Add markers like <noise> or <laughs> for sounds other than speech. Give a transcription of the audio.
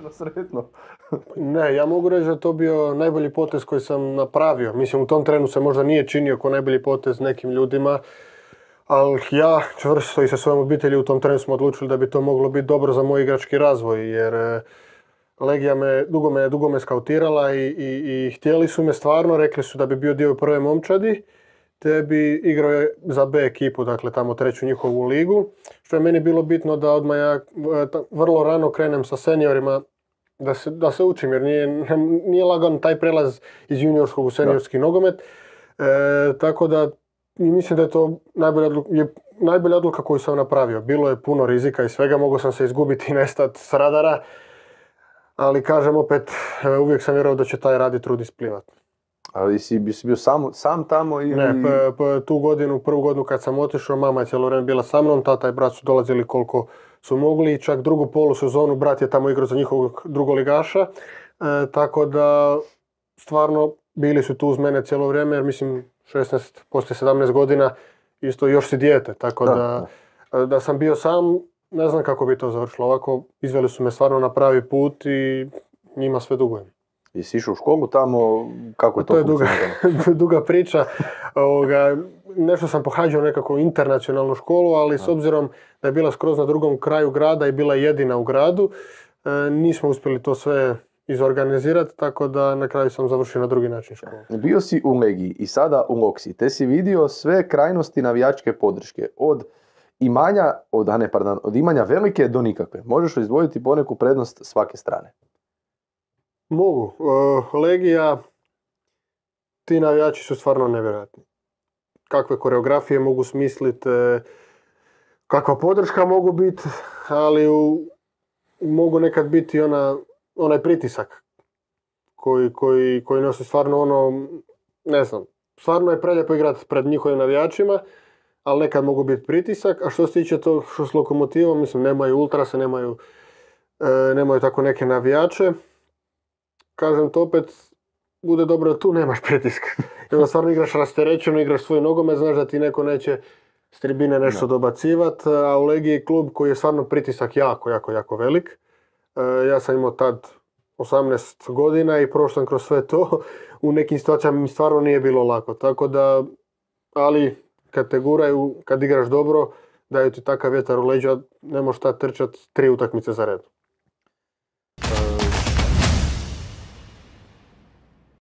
<laughs> Sretno. Ne, ja mogu reći da to bio najbolji potez koji sam napravio. Mislim, u tom trenu se možda nije činio kao najbolji potez nekim ljudima, ali ja čvrsto i sa svojom obitelji u tom trenu smo odlučili da bi to moglo biti dobro za moj igrački razvoj, jer e, Legija me, dugo me, dugo me skautirala i, i, i htjeli su me stvarno, rekli su da bi bio dio prve momčadi, te bi igrao je za B ekipu, dakle tamo treću njihovu ligu, što je meni bilo bitno da odmah ja e, vrlo rano krenem sa seniorima da se, da se učim, jer nije, <laughs> nije lagan taj prelaz iz juniorskog u seniorski nogomet. E, tako da i mislim da je to najbolja odluka, je najbolja odluka koju sam napravio. Bilo je puno rizika i svega, mogao sam se izgubiti i nestati s radara, ali kažem opet, e, uvijek sam vjerovao da će taj radi trud isplivati. Ali si, si bio sam, sam tamo ili... Ne, p- p- tu godinu, prvu godinu kad sam otišao, mama je cijelo vrijeme bila sa mnom, tata i brat su dolazili koliko su mogli i čak drugu polusezonu brat je tamo igrao za njihovog drugoligaša, e, tako da stvarno bili su tu uz mene cijelo vrijeme, jer mislim 16, poslije 17 godina isto još si dijete, tako Da, da, e, da sam bio sam, ne znam kako bi to završilo, ovako izveli su me stvarno na pravi put i njima sve dugujem. Jesi išao u školu tamo, kako je to, To je duga, <laughs> duga priča. Ovoga, nešto sam pohađao nekako internacionalnu školu, ali s obzirom da je bila skroz na drugom kraju grada i bila jedina u gradu, e, nismo uspjeli to sve izorganizirati, tako da na kraju sam završio na drugi način školu. Bio si u Legiji i sada u Loksi, te si vidio sve krajnosti navijačke podrške, od imanja, od, a ne, pardon, od imanja velike do nikakve. Možeš li izdvojiti poneku prednost svake strane? Mogu. E, Legija, ti navijači su stvarno nevjerojatni. Kakve koreografije mogu smisliti, e, kakva podrška mogu biti, ali u, mogu nekad biti ona, onaj pritisak koji, koji, koji nosi stvarno ono, ne znam, stvarno je preljepo igrati pred njihovim navijačima, ali nekad mogu biti pritisak, a što se tiče to što s lokomotivom, mislim, nemaju ultrase, nemaju, e, nemaju tako neke navijače, kažem to opet, bude dobro da tu nemaš pritiska. <laughs> I onda stvarno igraš rasterećeno, igraš svoj nogomet, znaš da ti neko neće s tribine nešto dobacivat, a u Legiji je klub koji je stvarno pritisak jako, jako, jako velik. E, ja sam imao tad 18 godina i prošao sam kroz sve to. <laughs> U nekim situacijama mi stvarno nije bilo lako. Tako da, ali kad te guraju, kad igraš dobro, daju ti takav vjetar u leđa, ne možeš tad trčat tri utakmice za red.